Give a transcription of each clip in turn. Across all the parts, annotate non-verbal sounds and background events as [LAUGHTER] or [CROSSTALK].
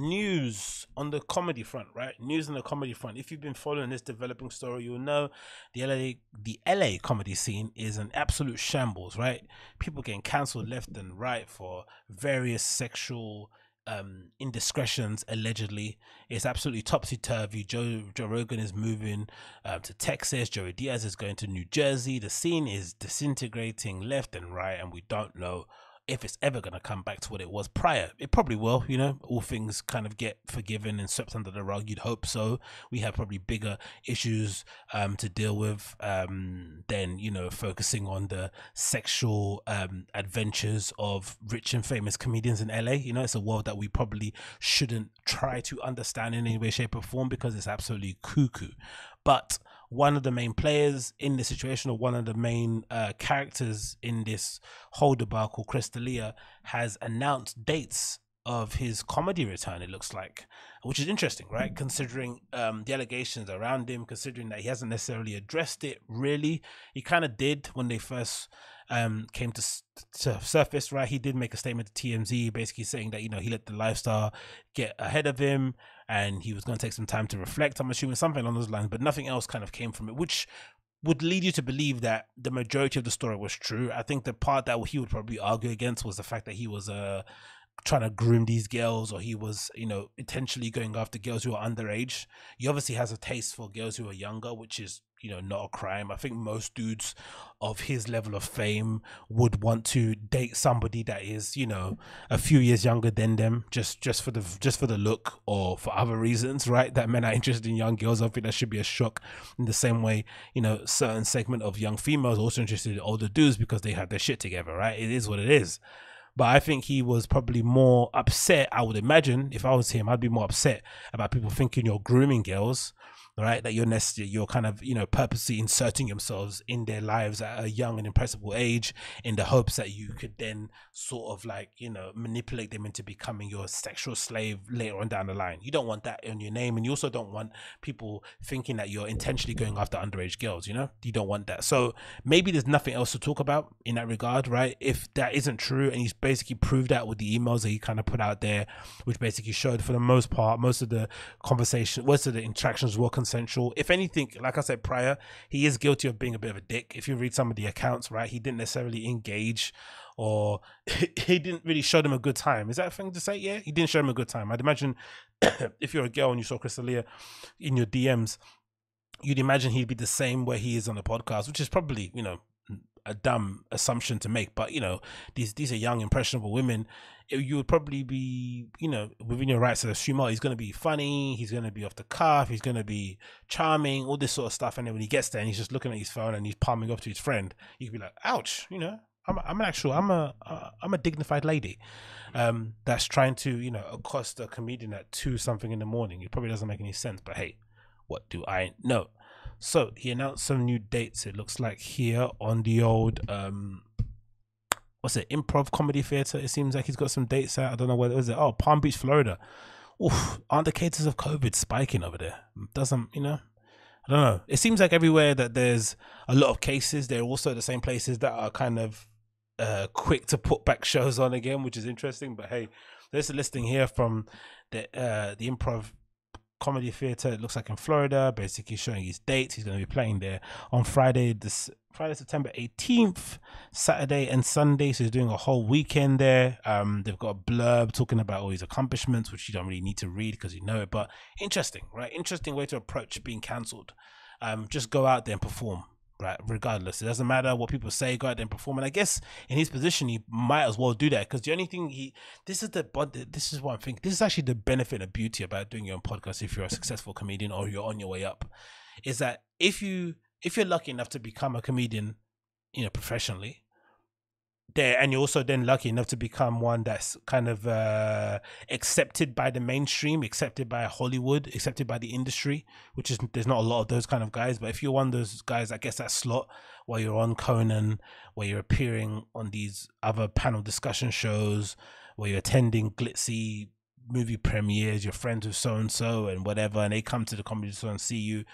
news on the comedy front, right? News on the comedy front. If you've been following this developing story, you'll know the LA the LA comedy scene is an absolute shambles, right? People getting cancelled left and right for various sexual um, indiscretions allegedly. It's absolutely topsy turvy. Joe Joe Rogan is moving um, to Texas. Joey Diaz is going to New Jersey. The scene is disintegrating left and right, and we don't know if it's ever going to come back to what it was prior. It probably will, you know, all things kind of get forgiven and swept under the rug. You'd hope so. We have probably bigger issues um, to deal with um, than, you know, focusing on the sexual um, adventures of rich and famous comedians in LA. You know, it's a world that we probably shouldn't try to understand in any way, shape, or form because it's absolutely cuckoo. But one of the main players in the situation or one of the main uh, characters in this whole debacle, Chris D'Elia, has announced dates of his comedy return it looks like which is interesting right? Considering um, the allegations around him considering that he hasn't necessarily addressed it really. He kind of did when they first um, came to, to surface right he did make a statement to tmz basically saying that you know he let the lifestyle get ahead of him and he was going to take some time to reflect. I'm assuming something along those lines, but nothing else kind of came from it, which would lead you to believe that the majority of the story was true. I think the part that he would probably argue against was the fact that he was uh, trying to groom these girls or he was, you know, intentionally going after girls who are underage. He obviously has a taste for girls who are younger, which is you know not a crime. I think most dudes of his level of fame would want to date somebody that is you know a few years younger than them just just for the just for the look or for other reasons right? That men are [LAUGHS] interested in young girls. I think that should be a shock in the same way you know certain segment of young females also interested in older dudes because they have their shit together right? It is what it is. But I think he was probably more upset. I would imagine. If I was him, I'd be more upset about people thinking you're grooming girls right? That you're necessarily you're kind of you know purposely inserting yourselves in their lives at a young and impressible age in the hopes that you could then sort of like you know manipulate them into becoming your sexual slave later on down the line. You don't want that in your name, and you also don't want people thinking that you're intentionally going after underage girls. You know, you don't want that. So maybe there's nothing else to talk about in that regard, right? If that isn't true, and he's basically proved that with the emails that he kind of put out there, which basically showed for the most part most of the conversation, most of the interactions were consensual. If anything, like I said prior, he is guilty of being a bit of a dick. If you read some of the accounts, right, he didn't necessarily engage or [LAUGHS] he didn't really show them a good time. Is that a thing to say? Yeah, he didn't show them a good time. I'd imagine [COUGHS] if you're a girl and you saw Chris D'Elia in your DMs, you'd imagine he'd be the same way he is on the podcast, which is probably, you know, a dumb assumption to make, but you know, these these are young, impressionable women. You would probably be, you know, within your rights to assume, oh, he's going to be funny, he's going to be off the cuff, he's going to be charming, all this sort of stuff. And then when he gets there and he's just looking at his phone and he's palming up to his friend, you could be like, ouch, you know, I'm, I'm an actual, I'm a, I'm a dignified lady, um, that's trying to, you know, accost a comedian at two something in the morning. It probably doesn't make any sense, but hey, what do I know? So he announced some new dates. It looks like here on the old um, what's it? Improv Comedy Theater. It seems like he's got some dates out. I don't know where it. was. It Oh, Palm Beach, Florida. Oof, aren't the cases of COVID spiking over there? Doesn't you know? I don't know. It seems like everywhere that there's a lot of cases, there are also the same places that are kind of uh, quick to put back shows on again, which is interesting. But hey, there's a listing here from the uh, the Improv Comedy Theater. It looks like in Florida, basically showing his dates. He's going to be playing there on Friday, this Friday, September 18th, Saturday and Sunday. So he's doing a whole weekend there. Um, they've got a blurb talking about all his accomplishments, which you don't really need to read because you know it. But interesting, right? Interesting way to approach being cancelled. Um, just go out there and perform right? Regardless, it doesn't matter what people say. Go out there and perform. And I guess in his position, he might as well do that because the only thing he this is the but this is what I'm thinking. This is actually the benefit and beauty about doing your own podcast. If you're a successful comedian or you're on your way up, is that if you if you're lucky enough to become a comedian, you know, professionally, there and you're also then lucky enough to become one that's kind of uh, accepted by the mainstream accepted by hollywood accepted by the industry which is there's not a lot of those kind of guys but if you're one of those guys i guess that slot where you're on conan where you're appearing on these other panel discussion shows where you're attending glitzy movie premieres you're friends with so and so and whatever and they come to the comedy store and see you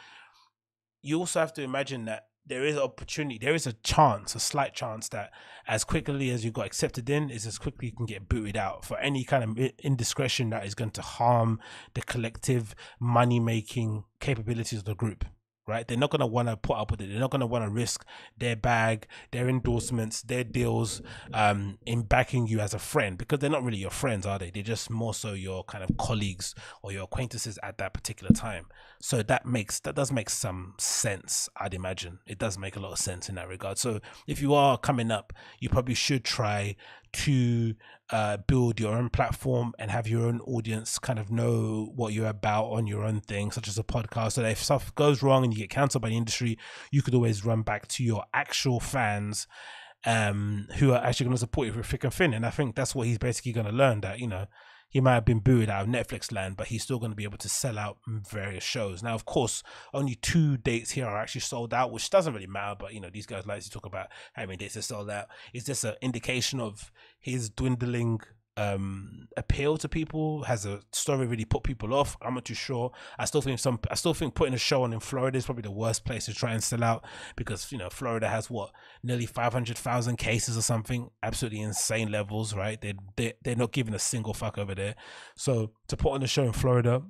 you also have to imagine that there is opportunity. There is a chance, a slight chance that as quickly as you got accepted in, is as quickly you can get booted out for any kind of indiscretion that is going to harm the collective money making capabilities of the group right? They're not going to want to put up with it. They're not going to want to risk their bag, their endorsements, their deals um, in backing you as a friend because they're not really your friends, are they? They're just more so your kind of colleagues or your acquaintances at that particular time. So that makes that does make some sense, I'd imagine. It does make a lot of sense in that regard. So if you are coming up, you probably should try to uh, build your own platform and have your own audience kind of know what you're about on your own thing, such as a podcast. So that if stuff goes wrong and you get cancelled by the industry, you could always run back to your actual fans um, who are actually going to support you for thick and thin. And I think that's what he's basically going to learn that, you know, he might have been booed out of Netflix land, but he's still going to be able to sell out various shows. Now, of course, only two dates here are actually sold out, which doesn't really matter. But you know, these guys like to talk about how many dates are sold out. Is this an indication of his dwindling um appeal to people has a story really put people off i'm not too sure. I still think some i still think putting a show on in florida is probably the worst place to try and sell out because you know florida has what nearly 500000 cases or something? Absolutely insane levels right? They they they're not giving a single fuck over there. So to put on a show in florida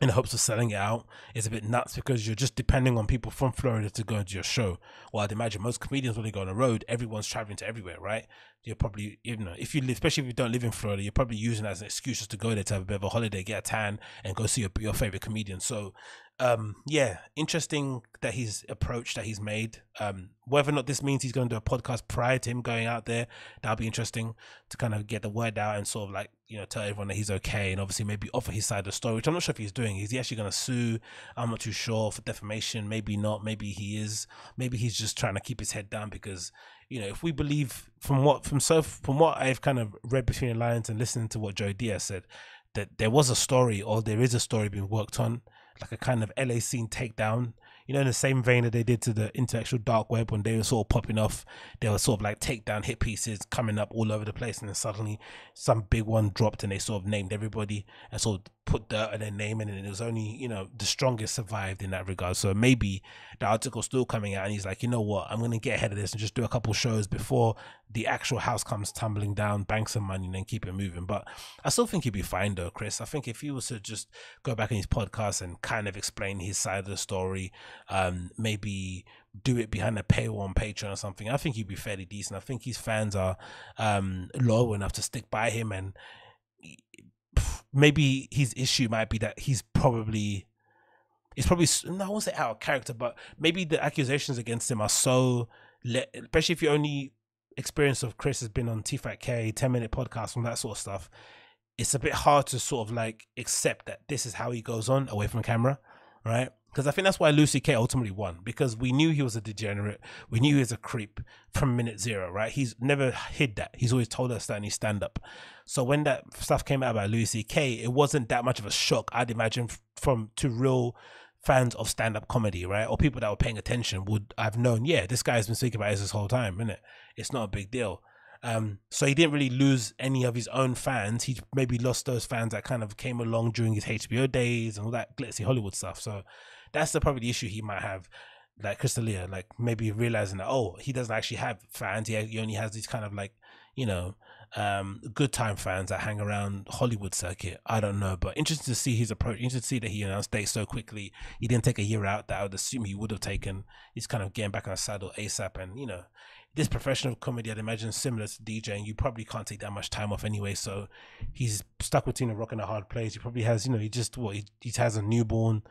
in the hopes of selling it out is a bit nuts because you're just depending on people from Florida to go into your show. Well, I'd imagine most comedians when they go on the road, everyone's traveling to everywhere, right? You're probably, you know, if you live, especially if you don't live in Florida, you're probably using as an excuse just to go there to have a bit of a holiday, get a tan, and go see your, your favorite comedian. So um yeah interesting that he's approach that he's made. Um whether or not this means he's going to do a podcast prior to him going out there that'll be interesting to kind of get the word out and sort of like you know tell everyone that he's okay and obviously maybe offer his side of the story which i'm not sure if he's doing. Is he actually going to sue? I'm not too sure for defamation. Maybe not. Maybe he is. Maybe he's just trying to keep his head down because you know if we believe from what from so from what i've kind of read between the lines and listening to what joe diaz said that there was a story or there is a story being worked on like a kind of LA scene takedown. You know, in the same vein that they did to the intellectual dark web when they were sort of popping off, they were sort of like takedown hit pieces coming up all over the place, and then suddenly some big one dropped, and they sort of named everybody and sort of put dirt on their name, in, and it was only you know the strongest survived in that regard. So maybe the article's still coming out, and he's like, you know what, I'm gonna get ahead of this and just do a couple shows before the actual house comes tumbling down, bank some money, and then keep it moving. But I still think he'd be fine though, Chris. I think if he was to just go back in his podcast and kind of explain his side of the story, um, maybe do it behind a paywall on Patreon or something, I think he'd be fairly decent. I think his fans are um, loyal enough to stick by him and maybe his issue might be that he's probably it's probably no, I won't say out of character, but maybe the accusations against him are so, especially if your only experience of Chris has been on T-Fat-K, 10 minute podcast, and that sort of stuff. It's a bit hard to sort of like accept that this is how he goes on away from camera, right? Because I think that's why Louis C.K. ultimately won because we knew he was a degenerate. We knew he was a creep from minute zero, right? He's never hid that. He's always told us that in his stand up. So when that stuff came out about Louis C.K., it wasn't that much of a shock, I'd imagine, from to real fans of stand up comedy, right? Or people that were paying attention would have known, yeah, this guy's been speaking about this this whole time, isn't it? It's not a big deal. Um, so he didn't really lose any of his own fans. He maybe lost those fans that kind of came along during his HBO days and all that glitzy Hollywood stuff. So that's the probably the issue he might have. Like Chris D'Elia, like maybe realizing that oh he doesn't actually have fans. He, he only has these kind of like you know um good time fans that hang around Hollywood circuit. I don't know, but interesting to see his approach. Interesting to see that he announced dates so quickly. He didn't take a year out that I would assume he would have taken. He's kind of getting back on the saddle ASAP, and you know this professional comedy, I'd imagine, similar to DJing. You probably can't take that much time off anyway, so he's stuck between a rock and a hard place. He probably has, you know, he just what he, he has a newborn,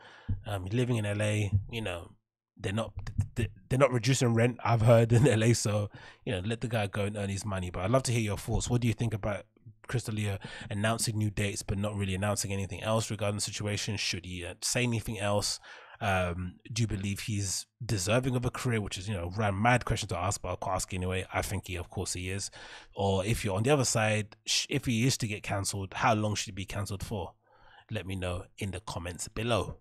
um, living in LA. You know, they're not they're not reducing rent. I've heard in LA, so you know, let the guy go and earn his money. But I'd love to hear your thoughts. What do you think about Chris D'Elia announcing new dates but not really announcing anything else regarding the situation? Should he uh, say anything else? Um, do you believe he's deserving of a career? Which is, you know, a mad question to ask, but I'll ask anyway. I think he, of course, he is. Or if you're on the other side, if he is to get cancelled, how long should he be cancelled for? Let me know in the comments below.